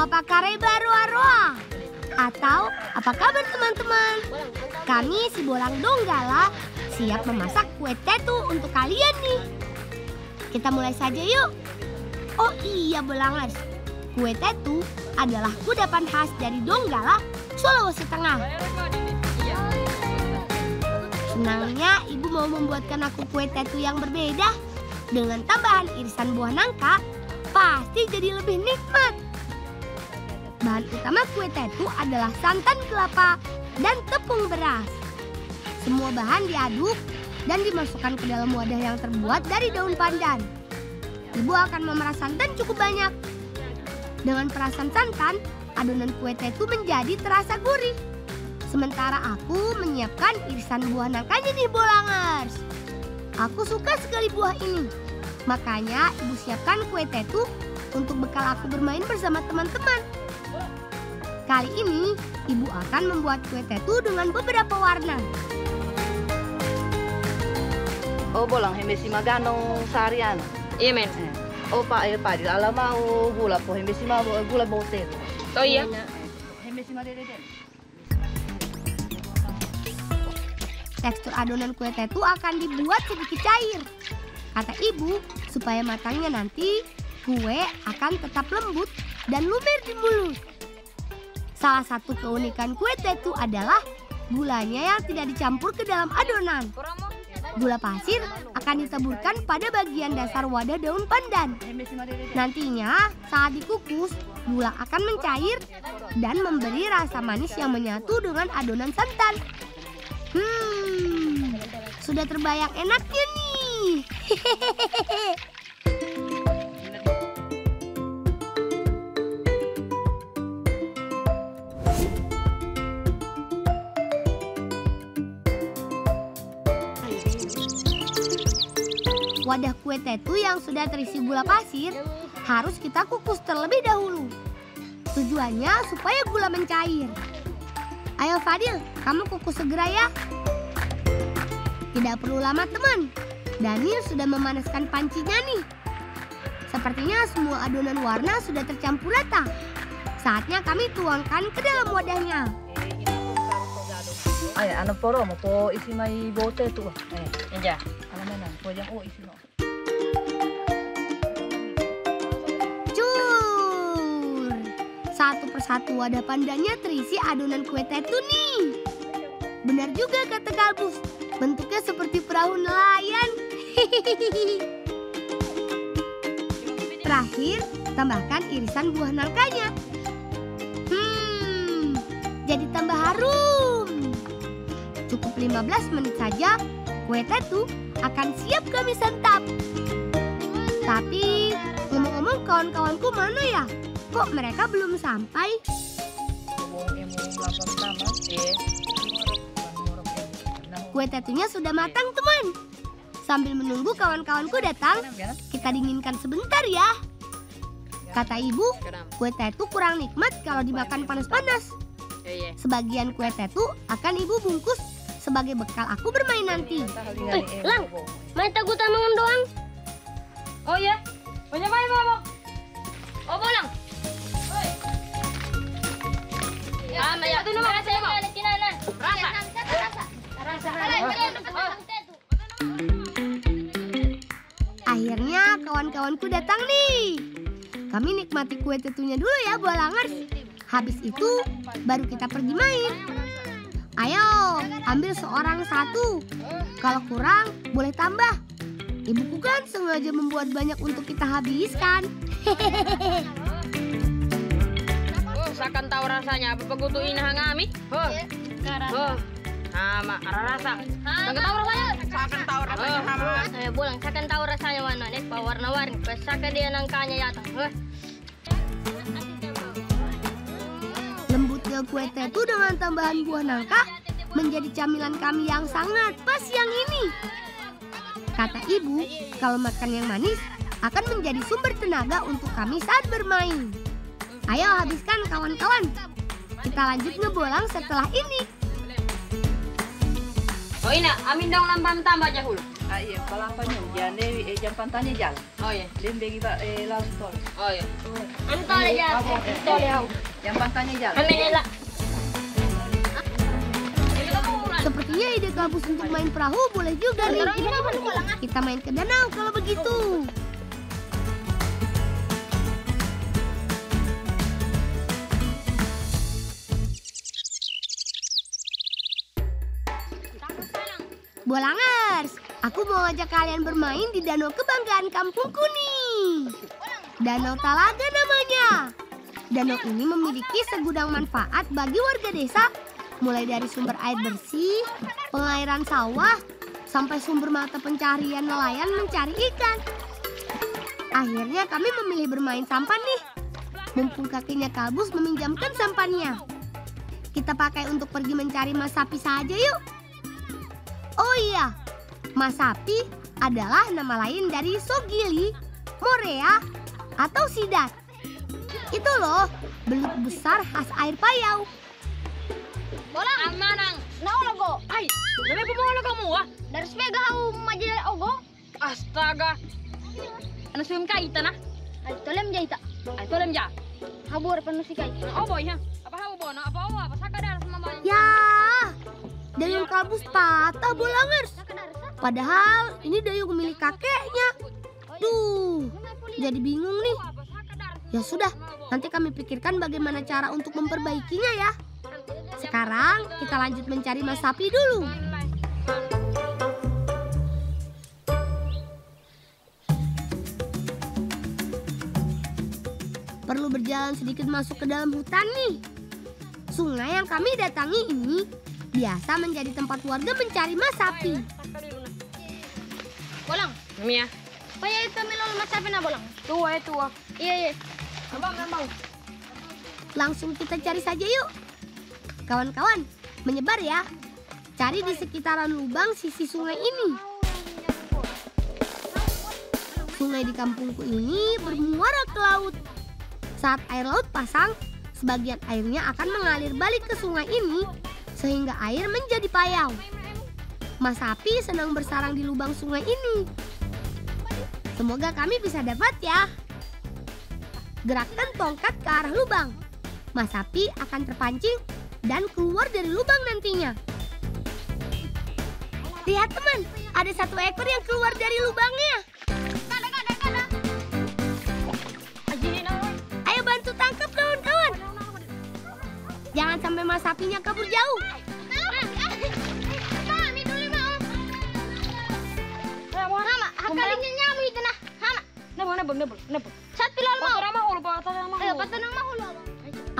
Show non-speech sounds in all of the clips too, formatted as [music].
apa kabar roa Atau apa kabar teman-teman? Kami si Bolang Donggala siap memasak kue tetu untuk kalian nih. Kita mulai saja yuk. Oh iya Bolangers, kue tetu adalah kudapan khas dari Donggala, Sulawesi Tengah. Senangnya ibu mau membuatkan aku kue tetu yang berbeda. Dengan tambahan irisan buah nangka, pasti jadi lebih nikmat. Bahan utama kue tetu adalah santan kelapa dan tepung beras. Semua bahan diaduk dan dimasukkan ke dalam wadah yang terbuat dari daun pandan. Ibu akan memerah santan cukup banyak. Dengan perasan santan, adonan kue tetu menjadi terasa gurih. Sementara aku menyiapkan irisan buah nangkanya nih bolangers. Aku suka sekali buah ini. Makanya ibu siapkan kue tetu untuk bekal aku bermain bersama teman-teman. Kali ini, ibu akan membuat kue tetu dengan beberapa warna. Oh, bolang hembesi magano sarian. Iya, men. Eh. Oh, pak, eh, pak, di dalam mau gula po hembesi mau gula bote. Oh iya. Hembesi mau dede. Tekstur adonan kue tetu akan dibuat sedikit cair. Kata ibu, supaya matangnya nanti, kue akan tetap lembut dan lumer di mulut. Salah satu keunikan kue tetu adalah gulanya yang tidak dicampur ke dalam adonan. Gula pasir akan ditaburkan pada bagian dasar wadah daun pandan. Nantinya saat dikukus, gula akan mencair dan memberi rasa manis yang menyatu dengan adonan santan. Sudah terbayang enaknya nih. [laughs] Wadah kue tetu yang sudah terisi gula pasir harus kita kukus terlebih dahulu. Tujuannya supaya gula mencair. Ayo Fadil, kamu kukus segera ya. Tidak perlu lama teman. Daniel sudah memanaskan pancinya nih. Sepertinya semua adonan warna sudah tercampur rata. Saatnya kami tuangkan ke dalam wadahnya. Ay, ano poro mo po isi may bote tu. Eh, Iya. ano pwedeng oh isi mo. Cur! Satu persatu wadah pandannya terisi adonan kue tetu nih. Benar juga kata Kalbus, bentuknya seperti perahu nelayan. Terakhir, tambahkan irisan buah nangkanya. Hmm, jadi tambah harum. Cukup 15 menit saja, kue tetu akan siap kami santap. Tapi ngomong-ngomong kawan-kawanku mana ya? Kok mereka belum sampai? Kue tetunya sudah matang teman. Sambil menunggu kawan-kawanku datang, kita dinginkan sebentar ya. Kata ibu, kue tetu kurang nikmat kalau dimakan panas-panas. Iya. Sebagian kue tetu akan ibu bungkus sebagai bekal aku bermain nanti. Eh, Lang, main tagu tamangan doang. Oh iya. Punya main mama. Oh bolang. Ah, maya. Itu nama rasa mo. Rasa. Akhirnya kawan-kawanku datang nih. Kami nikmati kue tetunya dulu ya, Bolangers. Habis itu baru kita pergi main. Ayo, ambil seorang satu. Kalau kurang, boleh tambah. Ibuku kan sengaja membuat banyak untuk kita habiskan. Oh, sakan tahu rasanya apa pegutu ini hangami? Oh. Oh. Hama, rasa. Sakan tahu rasanya? Sakan tahu rasanya. Eh, bulang, sakan tahu rasanya mana nih, warna-warni. Pas sakan dia nangkanya yata. Eh, Lembutnya kue tetu dengan tambahan buah nangka menjadi camilan kami yang sangat pas siang ini. Kata ibu, kalau makan yang manis akan menjadi sumber tenaga untuk kami saat bermain. Ayo habiskan kawan-kawan. Kita lanjut ngebolang setelah ini. Oh ina, amin dong lampan tambah aja hulu. Ah iya, jangan Dewi, eh jam pantanya jalan. Oh iya. Dan bagi ba eh langsung tol. Oh iya. Antol aja. Antol ya. Jam pantanya jalan. Amin lah. Sepertinya ide Kalbus untuk main perahu boleh juga nih. Kita main ke danau kalau begitu. Bolangers, aku mau ajak kalian bermain di danau kebanggaan kampungku nih. Danau Talaga namanya. Danau ini memiliki segudang manfaat bagi warga desa, mulai dari sumber air bersih, pengairan sawah, sampai sumber mata pencarian nelayan mencari ikan. Akhirnya kami memilih bermain sampan nih. Mumpung kakinya kalbus meminjamkan sampannya. Kita pakai untuk pergi mencari mas sapi saja yuk. Oh iya, mas sapi adalah nama lain dari sogili, morea, atau sidat. Itu loh, belut besar khas air payau. Bolang. Amanang. Nau logo. Ay, dami pemohon kamu ah. Dari sepega hau majalah ogo. Astaga. Siyem kaitan ah? Ay tolem jaita. Ay, tolem ja. Habur penuh si kai. Oh boy ha. Apa hawo bono? Apa awa? Apa saka dar sama banyak? Ya, dayung kalbus patah bolangers. Padahal ini dayung milik kakeknya. Duh, jadi bingung nih. Ya sudah, nanti kami pikirkan bagaimana cara untuk memperbaikinya ya. Sekarang kita lanjut mencari mas sapi dulu. Perlu berjalan sedikit masuk ke dalam hutan nih. Sungai yang kami datangi ini biasa menjadi tempat warga mencari mas sapi. Bolang. Mia. Paya itu milol masapi na bolang. Tua itu ah. Iya iya. Abang, abang. Langsung kita cari saja yuk. Kawan-kawan, menyebar ya. Cari di sekitaran lubang sisi sungai ini. Sungai di kampungku ini bermuara ke laut. Saat air laut pasang, sebagian airnya akan mengalir balik ke sungai ini sehingga air menjadi payau. Mas sapi senang bersarang di lubang sungai ini. Semoga kami bisa dapat ya. Gerakkan tongkat ke arah lubang. Mas sapi akan terpancing dan keluar dari lubang nantinya. Lihat teman, ada satu ekor yang keluar dari lubangnya. Jangan sampai mas sapinya kabur jauh. Nah.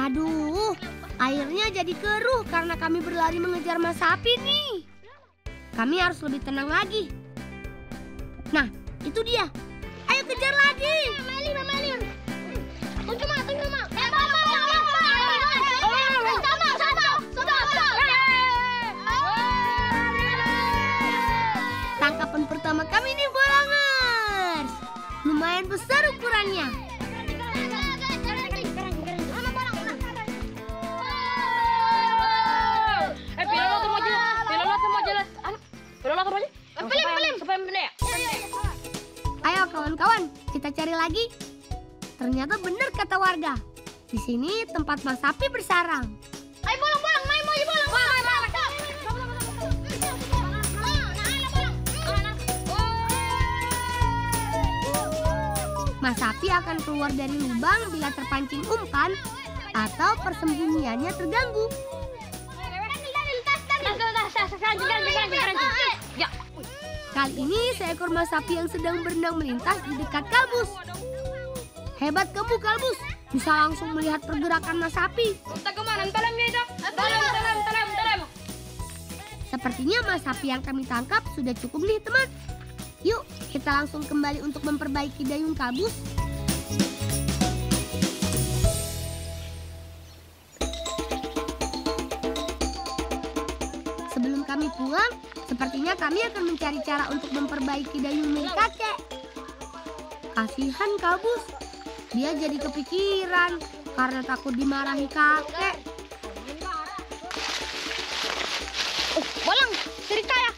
Aduh, airnya jadi keruh karena kami berlari mengejar mas sapi nih. Kami harus lebih tenang lagi. Nah, itu dia. Ayo kejar lagi. Mali. Tempat mas sapi bersarang. Ayo bolang, bolang. Main mau bolang. Bolang, Mas sapi akan keluar dari lubang bila terpancing umpan atau persembunyiannya terganggu. Ya. Kali ini seekor mas sapi yang sedang berenang melintas di dekat kalbus. Hebat kamu kalbus, bisa langsung melihat pergerakan mas sapi. Talem. Sepertinya mas sapi yang kami tangkap sudah cukup nih teman. Yuk, kita langsung kembali untuk memperbaiki dayung kalbus. Sebelum kami pulang, sepertinya kami akan mencari cara untuk memperbaiki dayung milik kakek. Kasihan kalbus, dia jadi kepikiran karena takut dimarahi kakek. Bolang, cerita ya.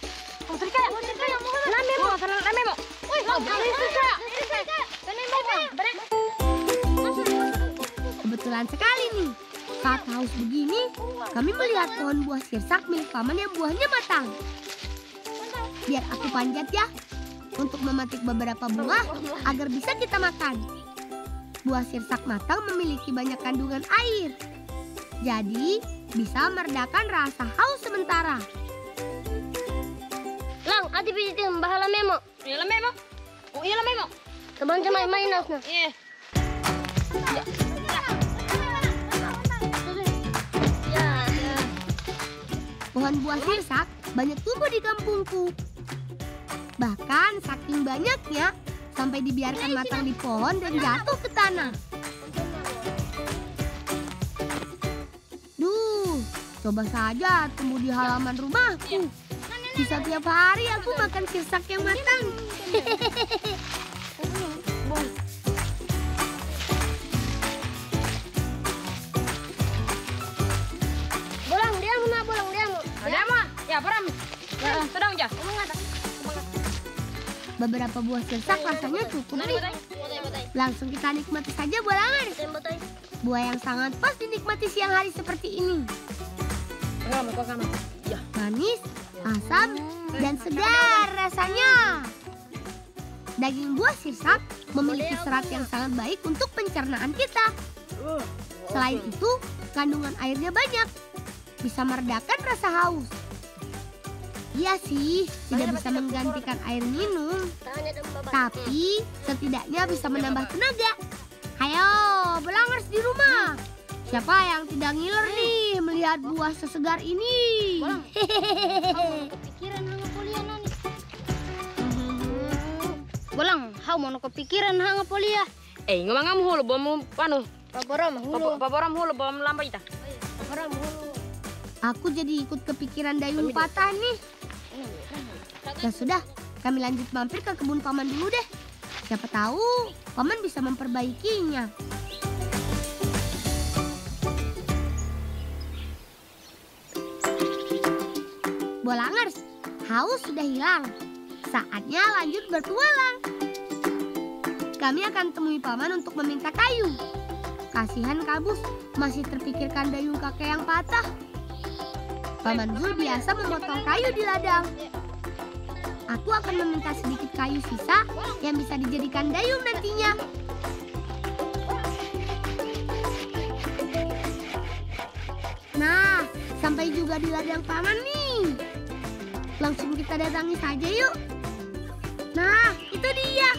Lame mo, sana lame mo. Uy, mau beli susah. Bener mau, bener. Kebetulan sekali nih. Saat haus begini, kami melihat pohon buah sirsak milik paman yang buahnya matang. Biar aku panjat ya, untuk memetik beberapa buah agar bisa kita makan. Buah sirsak matang memiliki banyak kandungan air. Jadi, bisa meredakan rasa haus sementara. Lang, ati pijitin bahala memo. Iya lame mo. Oh, iya lame mo. Sabang main main nas na. Iya. Ya, ya. Pohon buah sirsak banyak tumbuh di kampungku. Bahkan saking banyaknya sampai dibiarkan matang di pohon dan jatuh ke tanah. Duh, coba saja tumbuh di halaman rumahku. Bisa tiap hari aku makan sirsak yang matang. Bolang dia mau bolang dia mau. Ada. Ya, param. Ya, sedang aja. Beberapa buah sirsak rasanya cukup nih. Langsung kita nikmati saja bolangan. Tembotoy. Buah yang sangat pas dinikmati siang hari seperti ini. Ya. manis, asam, dan segar rasanya. Daging buah sirsak memiliki serat yang sangat baik untuk pencernaan kita. Selain itu, kandungan airnya banyak. Bisa meredakan rasa haus. Iya sih, tidak bisa menggantikan air minum, tapi setidaknya bisa menambah tenaga. Ayo, belangers di rumah. Siapa yang tidak ngiler nih melihat buah sesegar ini? [laughs] Kepikiran nani. Bolang, hau mau kepikiran hanga kuliah. Eh, ngomong kamu hulu bom panu. Paparam hulu. Paparam hulu bom lampai kita. Paparam hulu. Aku jadi ikut kepikiran dayung patah nih. Ya sudah, kami lanjut mampir ke kebun paman dulu deh. Siapa tahu paman bisa memperbaikinya. Bolangers, haus sudah hilang. Saatnya lanjut bertualang. Kami akan temui paman untuk meminta kayu. Kasihan kabus, masih terpikirkan dayung kakek yang patah. Paman Zul biasa memotong kayu di ladang. Aku akan meminta sedikit kayu sisa yang bisa dijadikan dayung nantinya. Nah, sampai juga di ladang paman nih. Langsung kita datangi saja yuk. Nah, itu dia.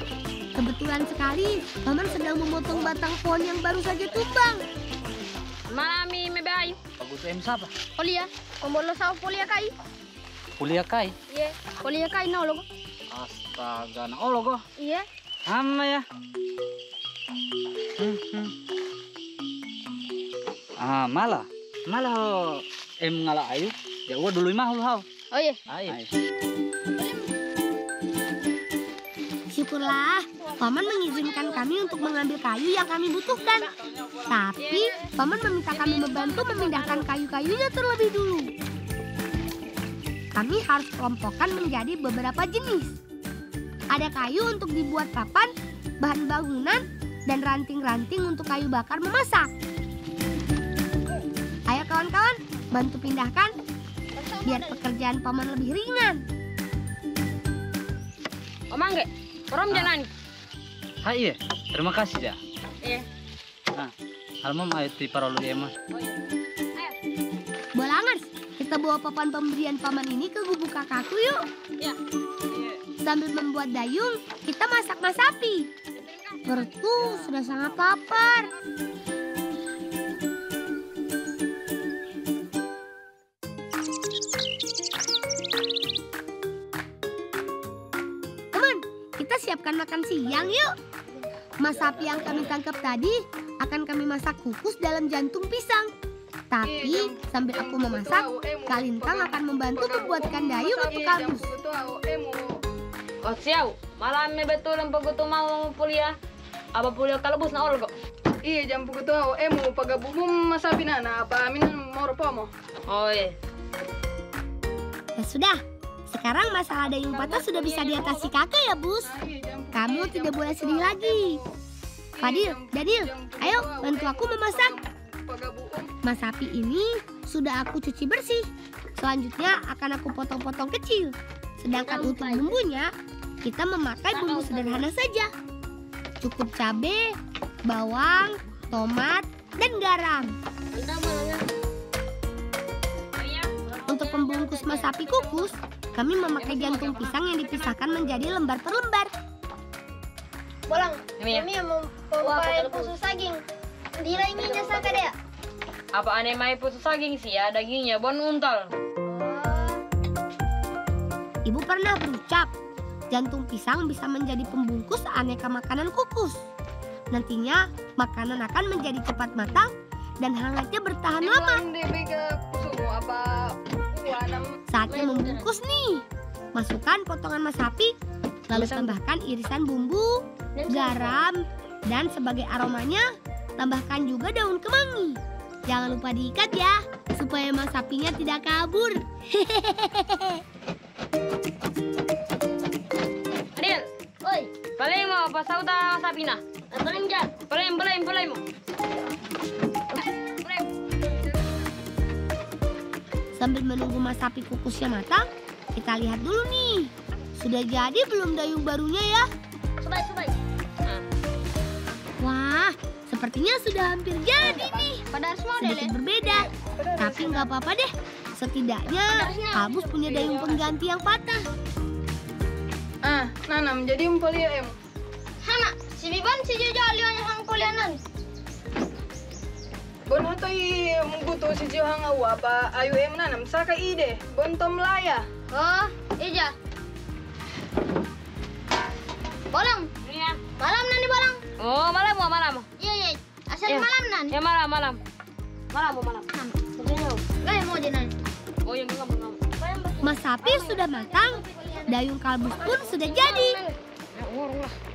Kebetulan sekali, paman sedang memotong batang pohon yang baru saja tumbang. Malami me. Bagus em siapa? Kuliah. Pembolos sama kuliah kai. Kuliah kai. Iya. Kuliah kai no logo. Astaga, oh logo. Iya. Ama ya. Hmm, hmm. Ah, malah. Malah ho, em ngala ayu. Ya gua dulu mah hau. Oh iya. Ayo. Syukurlah, paman mengizinkan kami untuk mengambil kayu yang kami butuhkan. Tapi, paman meminta kami membantu memindahkan kayu-kayunya terlebih dulu. Kami harus kelompokkan menjadi beberapa jenis. Ada kayu untuk dibuat papan, bahan bangunan, dan ranting-ranting untuk kayu bakar memasak. Ayo kawan-kawan, bantu pindahkan biar pekerjaan paman lebih ringan. Oh, mangge. Param Ah. jalan. Hai iya. Terima kasih ya. Iya. Nah, halmam ayo ti parolu ya mah. Bolangers, kita bawa papan pemberian paman ini ke gubuk kakakku yuk. Ya. Sambil membuat dayung, kita masak-masapi. Perutku sudah sangat lapar. Teman, kita siapkan makan siang yuk. Mas sapi yang kami tangkap tadi akan kami masak kukus dalam jantung pisang. Tapi sambil aku memasak, Kalintang akan membantu membuatkan dayung untuk kabus. Oh, siau. Malam betul yang pegutu mau kuliah. Apa kuliah kalebus na olgo. Iya jam pukul tuh emu pagabumum masabi na na apa aminan moro pomo. Oh, iya. Ya sudah, Sekarang masalah dayung patah sudah bisa diatasi kakak ya, Bus. Kamu tidak boleh sedih lagi. Fadil, Daniel, ayo bantu aku memasak. Mas sapi ini sudah aku cuci bersih. Selanjutnya akan aku potong-potong kecil. Sedangkan untuk bumbunya, kita memakai bumbu sederhana saja. Cukup cabai, bawang, tomat, dan garam. Untuk pembungkus mas sapi kukus, kami memakai jantung pisang yang dipisahkan menjadi lembar per lembar. Bolang, Ini ya. kami yang mau pakai khusus saging. Ini jasa. Apa aneh mai putus saging sih ya dagingnya bon untal. Ibu pernah berucap, jantung pisang bisa menjadi pembungkus aneka makanan kukus. Nantinya, makanan akan menjadi cepat matang dan hangatnya bertahan lama. Saatnya membungkus nih. Masukkan potongan mas sapi, lalu tambahkan irisan bumbu, garam, dan sebagai aromanya, tambahkan juga daun kemangi. Jangan lupa diikat ya, supaya mas sapinya tidak kabur. [laughs] Adil, Oi, paling mau pas sauta sapina. abang ja. Paling, paling, paling mo. Sambil menunggu mas sapi kukusnya matang, kita lihat dulu nih. Sudah jadi belum dayung barunya ya? Subay, subay. Sepertinya sudah hampir jadi nih. Pada semua Sedikit berbeda, tapi nggak apa-apa deh. Setidaknya Kabus punya dayung pengganti yang patah. Ah, nanam jadi umpali em. Hana, si Biban si Jojo alionya hang kulianan. Bon hatoy mungguto si Jiho hang awa pa ayo em nanam saka ide. Bon tom laya. Oh, ija. Bolang, Iya. malam nanti bolang. Oh, malam mo, malam. Iya, iya. Asal Iya. malam nan. Ya malam, malam. Malam mo, malam. Mau jenan. Oh, yang. Mas sapi sudah matang, dayung kalbus pun sudah jadi. Ya.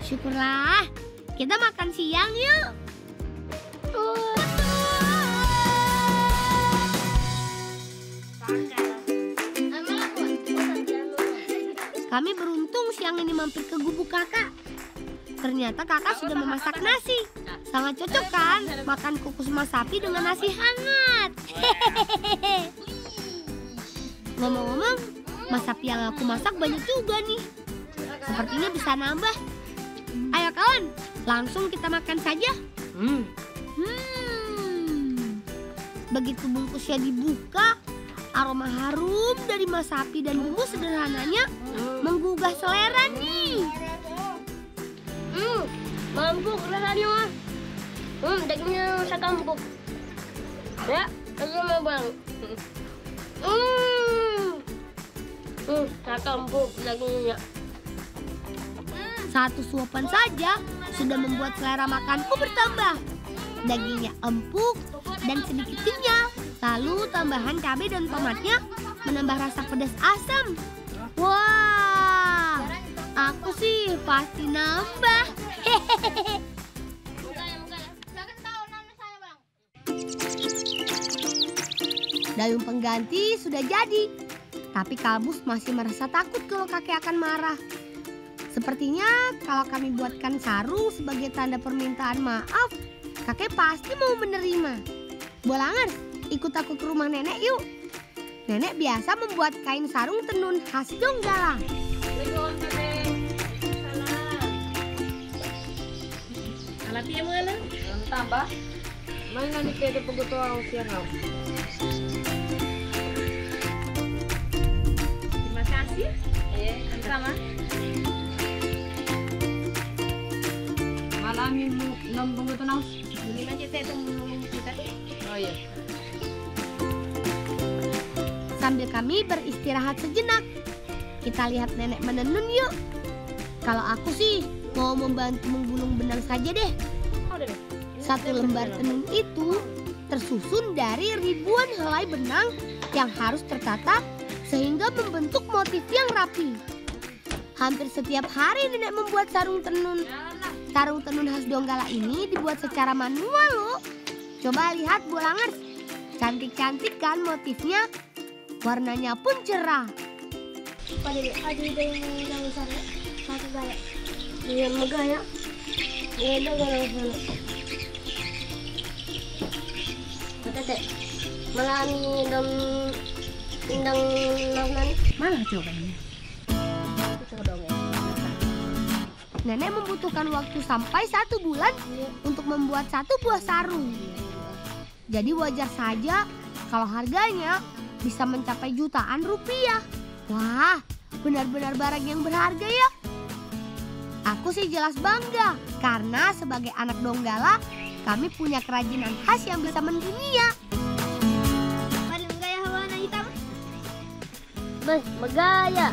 Syukurlah, kita makan siang yuk. Kami beruntung siang ini mampir ke gubuk kakak. Ternyata kakak sudah memasak nasi. Sangat cocok kan makan kukus mas sapi dengan nasi hangat. Hehehe. [laughs] Ngomong-ngomong, mas sapi yang aku masak banyak juga nih. Sepertinya bisa nambah. Ayo kawan, langsung kita makan saja. Hmm. Hmm. Begitu bungkusnya dibuka, aroma harum dari mas sapi dan bumbu sederhananya menggugah selera nih. Hmm, empuk rasanya mah. Hmm, dagingnya saka empuk. Ya, dagingnya mau bang. Hmm, hmm, saka empuk dagingnya. Satu suapan saja sudah membuat selera makanku bertambah. Dagingnya empuk dan sedikit kenyal. Lalu tambahan cabai dan tomatnya menambah rasa pedas asam. Wah, aku sih pasti nambah. Hehehe. [laughs] Dayung pengganti sudah jadi. Tapi Kalbus masih merasa takut kalau kakek akan marah. Sepertinya kalau kami buatkan sarung sebagai tanda permintaan maaf, kakek pasti mau menerima. Bolangers, ikut aku ke rumah nenek yuk. Nenek biasa membuat kain sarung tenun khas Donggala. Tambah. Main nanti pwede pag ako siya nga. Terima Mo ng bungo na. Lima kita itong kita. Oh iya. Sambil kami beristirahat sejenak, kita lihat nenek menenun yuk. Kalau aku sih mau membantu menggulung benang saja deh. Satu lembar tenun itu tersusun dari ribuan helai benang yang harus tertata sehingga membentuk motif yang rapi. Hampir setiap hari nenek membuat sarung tenun. Sarung tenun khas Donggala ini dibuat secara manual loh. Coba lihat bolangers. Cantik-cantik kan motifnya? Warnanya pun cerah. pada ada yang Nenek membutuhkan waktu sampai satu bulan untuk membuat satu buah sarung. Jadi wajar saja kalau harganya bisa mencapai jutaan rupiah. Wah, benar-benar barang yang berharga ya. Aku sih jelas bangga karena sebagai anak Donggala kami punya kerajinan khas yang bisa mendunia. paling gaya warna hitam Mas, megaya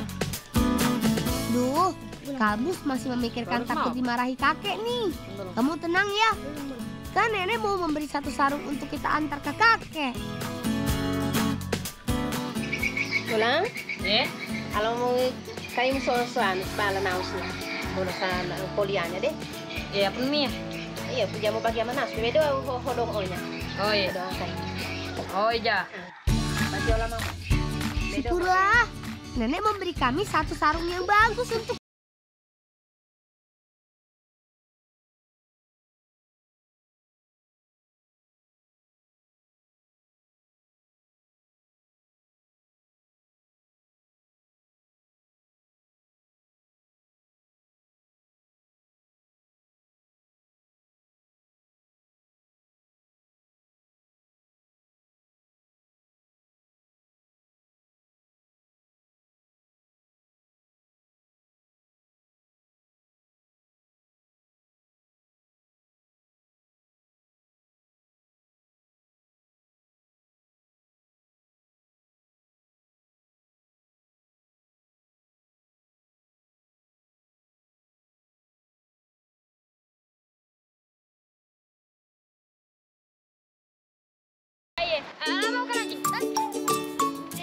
Duh, Kalbus masih memikirkan takut dimarahi kakek nih. Kamu tenang ya. Kan nenek mau memberi satu sarung untuk kita antar ke kakek. Pulang? Eh, Kalau mau kayu soal-soal, pala naus na. Muna sa polianya deh. iya pun Mia. Iya, punya mau bagi mana? Bedo hodong onya. Oh iya. Oh iya. Pasti olah mama. Syukurlah, nenek memberi kami satu sarung yang bagus untuk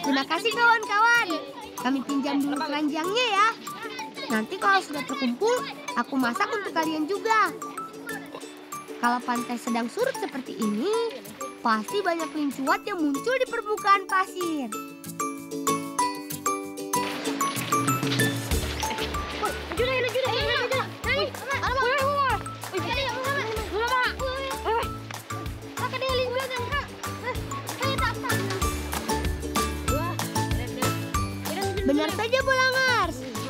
Terima kasih kawan-kawan. Kami pinjam dulu keranjangnya ya. Nanti kalau sudah terkumpul, aku masak untuk kalian juga. Kalau pantai sedang surut seperti ini, pasti banyak lincuat yang muncul di permukaan pasir.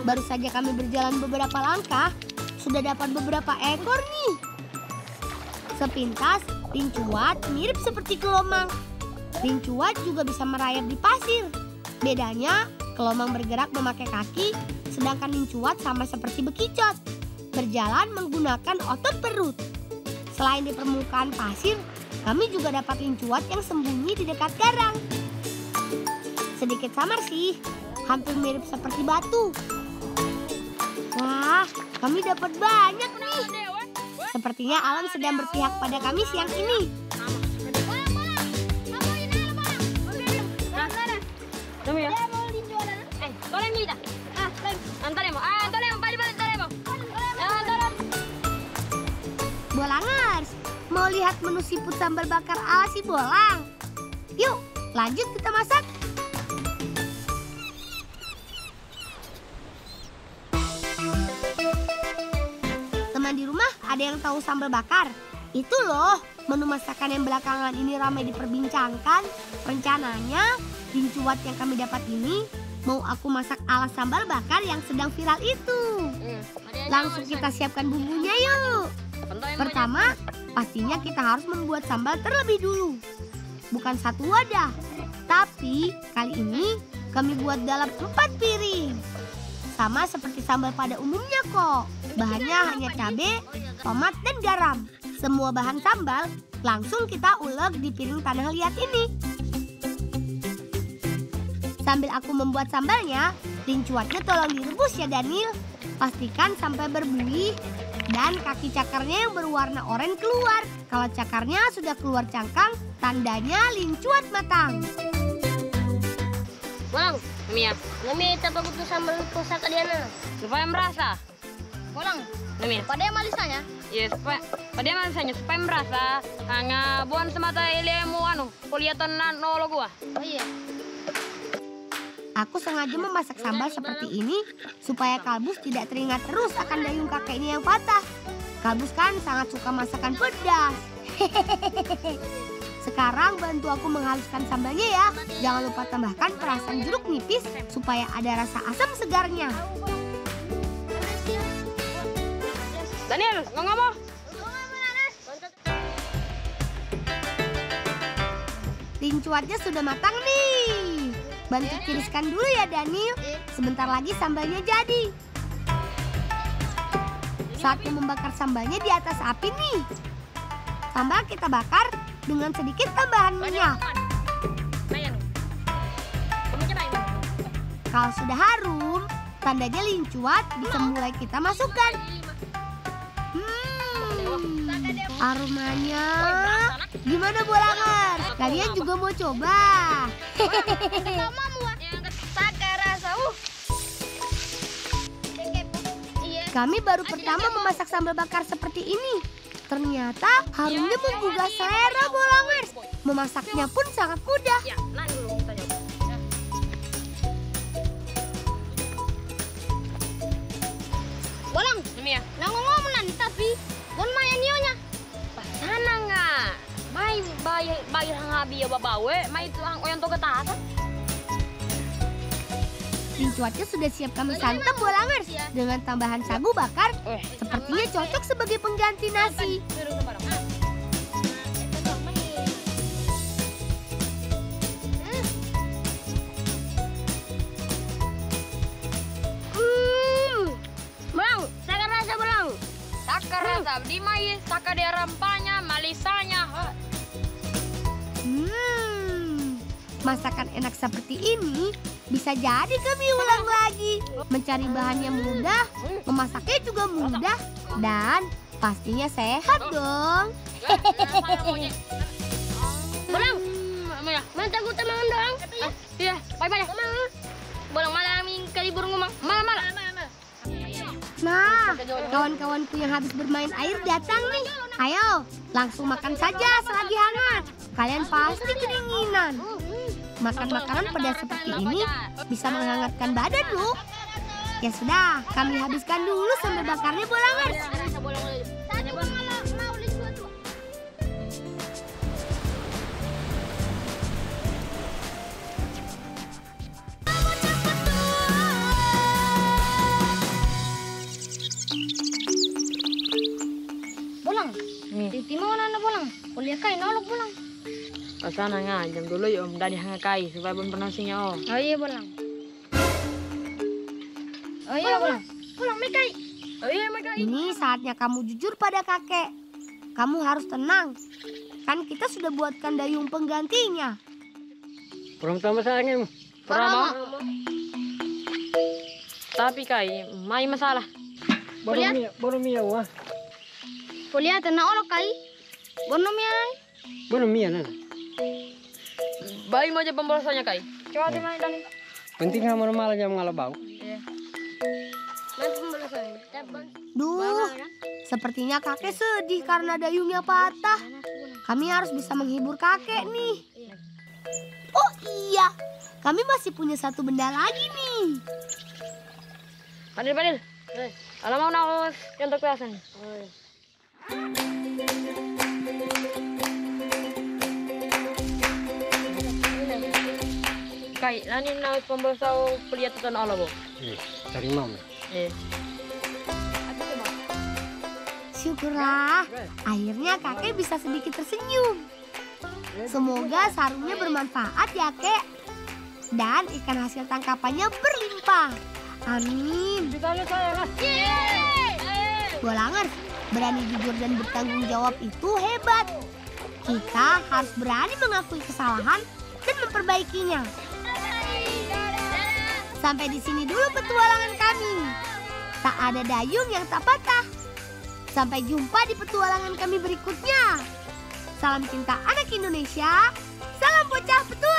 Baru saja kami berjalan beberapa langkah, sudah dapat beberapa ekor nih. Sepintas, lincuat mirip seperti kelomang. Lincuat juga bisa merayap di pasir. Bedanya, kelomang bergerak memakai kaki, sedangkan lincuat sama seperti bekicot. Berjalan menggunakan otot perut. Selain di permukaan pasir, kami juga dapat lincuat yang sembunyi di dekat karang. Sedikit samar sih, hampir mirip seperti batu. Wah, kami dapat banyak nih. Sepertinya alam sedang berpihak pada kami siang ini. Ya. Eh? Ah. Antaremo. Ah. Ah. Bolangers, mau lihat menu siput sambal bakar ala si Bolang? Yuk, lanjut kita masak. Tahu sambal bakar? Itu loh, menu masakan yang belakangan ini ramai diperbincangkan. Rencananya, lincuat yang kami dapat ini mau aku masak ala sambal bakar yang sedang viral itu. Langsung kita siapkan bumbunya yuk. Pertama, pastinya kita harus membuat sambal terlebih dulu. Bukan satu wadah, tapi kali ini kami buat dalam empat piring. Sama seperti sambal pada umumnya kok. Bahannya hanya cabai, tomat, dan garam. Semua bahan sambal langsung kita ulek di piring tanah liat ini. Sambil aku membuat sambalnya, lincuatnya tolong direbus ya Daniel. Pastikan sampai berbuih dan kaki cakarnya yang berwarna oranye keluar. Kalau cakarnya sudah keluar cangkang, tandanya lincuat matang. Bolang, Mia, ngemi tapag ito sambal pusaka dia na. supaya merasa. Bolang, Mia. pada yang malisanya? Ya, supaya pada masanya supaya merasa hanya buan semata ilmu anu, kuliatan na nolo gua. Oh iya. Aku sengaja memasak sambal seperti ini supaya Kalbus tidak teringat terus akan dayung kakeknya yang patah. Kalbus kan sangat suka masakan pedas. [laughs] Sekarang bantu aku menghaluskan sambalnya ya. Jangan lupa tambahkan perasan jeruk nipis supaya ada rasa asam segarnya. Daniel, nggak ngomong. Lincuatnya sudah matang nih. Bantu tiriskan dulu ya Daniel. Sebentar lagi sambalnya jadi. Saatnya membakar sambalnya di atas api nih. Sambal kita bakar dengan sedikit tambahan minyak. Kalau sudah harum, tandanya lincuat bisa mulai kita masukkan. Aromanya gimana bolangan? Kalian juga mau coba? Kami baru pertama memasak sambal bakar seperti ini. Ternyata harumnya menggugah selera bolangan. Memasaknya pun sangat mudah. Bolang, Ini ya. Bayar bayar hangabi ya babawe, mai itu ang oyang toga tata. Lincuatnya sudah siap kami santap bolangers dengan tambahan sagu bakar. Eh, Sepertinya cocok sebagai pengganti nasi. Hmm. Bolang, saya rasa bolang. Saka rasa di mai, saka dia rempahnya, malisanya. Masakan enak seperti ini bisa jadi kami ulang lagi. Mencari bahannya mudah, memasaknya juga mudah, dan pastinya sehat dong. Bolang, mantap ku temangan doang. Iya, bye bye. Bolang malam kali burung ngomong. Malam malam. Nah, kawan-kawanku yang habis bermain air datang nih. Ayo, langsung makan saja selagi hangat. Kalian pasti kedinginan. Makan makanan pedas seperti ini bisa menghangatkan badan loh. Ya sudah, kami habiskan dulu sambil bakarnya bolangers. Mau. Bolang, Mi. di timur mana bolang? Kuliah kain nolok bolang. Pasana nga, jam dulu yuk om dari hangakai supaya pun pernasinya oh. Oh iya bolang. Oh iya bolang. Bolang mekai. Oh iya mereka Ini saatnya kamu jujur pada kakek. Kamu harus tenang. Kan kita sudah buatkan dayung penggantinya. Kurang tambah sayangnya. Perama. Tapi kai, mai masalah. Baru mia, baru mia wah. Kuliah tenang olok kai. Bonom yang. Baru mia nana. Bayi mau aja pembalasannya kai. Coba di main Dani. Penting kamu normal aja mengalah bau. Pembalasan. Duh, sepertinya kakek sedih karena dayungnya patah. Kami harus bisa menghibur kakek nih. Oh iya, kami masih punya satu benda lagi nih. Padil, padil. Alam mau naos yang terkuasan. Kai, nani naos pembalasau pelihatan Allah bo. Iya, dari mana? Eh, Syukurlah, akhirnya kakek bisa sedikit tersenyum. Semoga sarungnya bermanfaat ya kek. Dan ikan hasil tangkapannya berlimpah. Amin. Bolangers, berani jujur dan bertanggung jawab itu hebat. Kita harus berani mengakui kesalahan dan memperbaikinya. Sampai di sini dulu petualangan kami. Tak ada dayung yang tak patah. Sampai jumpa di petualangan kami berikutnya. Salam cinta anak Indonesia. Salam bocah petualang.